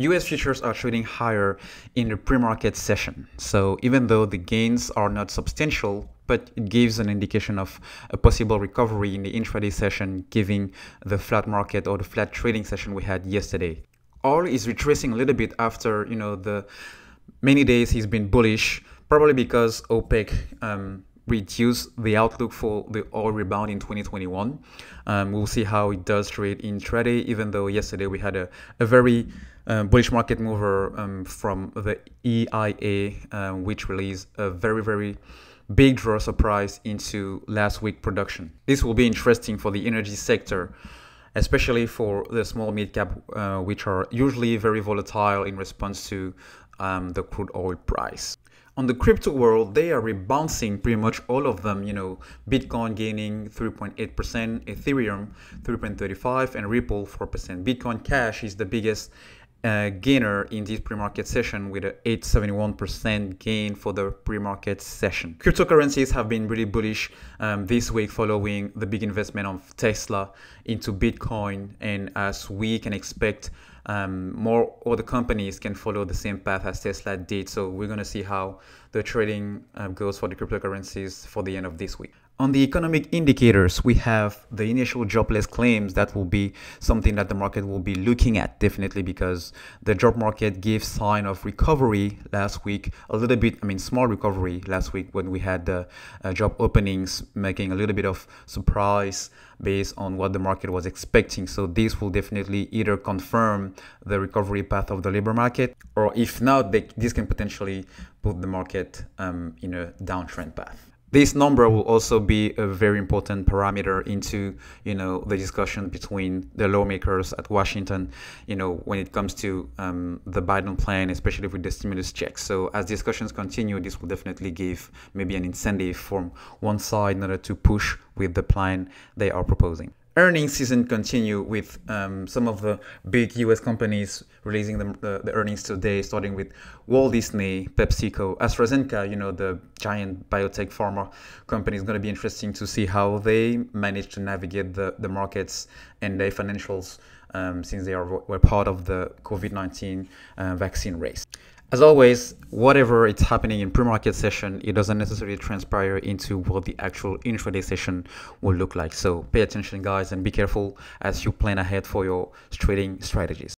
US futures are trading higher in the pre-market session. So even though the gains are not substantial, but it gives an indication of a possible recovery in the intraday session, giving the flat market or the flat trading session we had yesterday. Oil is retracing a little bit after, you know, the many days he's been bullish, probably because OPEC um, reduce the outlook for the oil rebound in 2021. Um, we'll see how it does trade in intraday, even though yesterday we had a, a very um, bullish market mover um, from the EIA, um, which released a very, very big draw surprise into last week production. This will be interesting for the energy sector especially for the small mid cap, uh, which are usually very volatile in response to um, the crude oil price on the crypto world, they are rebounding pretty much all of them. You know, Bitcoin gaining 3.8%, Ethereum 3.35, and Ripple 4%. Bitcoin Cash is the biggest uh, gainer in this pre-market session with an 871% gain for the pre-market session. Cryptocurrencies have been really bullish um, this week following the big investment of Tesla into Bitcoin and as we can expect um, more other companies can follow the same path as Tesla did. So we're going to see how the trading uh, goes for the cryptocurrencies for the end of this week. On the economic indicators, we have the initial jobless claims that will be something that the market will be looking at definitely because the job market gave sign of recovery last week, a little bit, I mean, small recovery last week when we had the uh, job openings making a little bit of surprise based on what the market was expecting. So this will definitely either confirm the recovery path of the labor market or if not, they, this can potentially put the market um, in a downtrend path. This number will also be a very important parameter into, you know, the discussion between the lawmakers at Washington, you know, when it comes to um, the Biden plan, especially with the stimulus checks. So as discussions continue, this will definitely give maybe an incentive from one side in order to push with the plan they are proposing earnings season continue with um, some of the big US companies releasing the, the, the, earnings today, starting with Walt Disney, PepsiCo, AstraZeneca, you know, the giant biotech pharma company. is going to be interesting to see how they manage to navigate the, the markets and their financials um, since they are were part of the COVID-19 uh, vaccine race. As always, whatever it's happening in pre-market session, it doesn't necessarily transpire into what the actual intraday session will look like. So pay attention guys and be careful as you plan ahead for your trading strategies.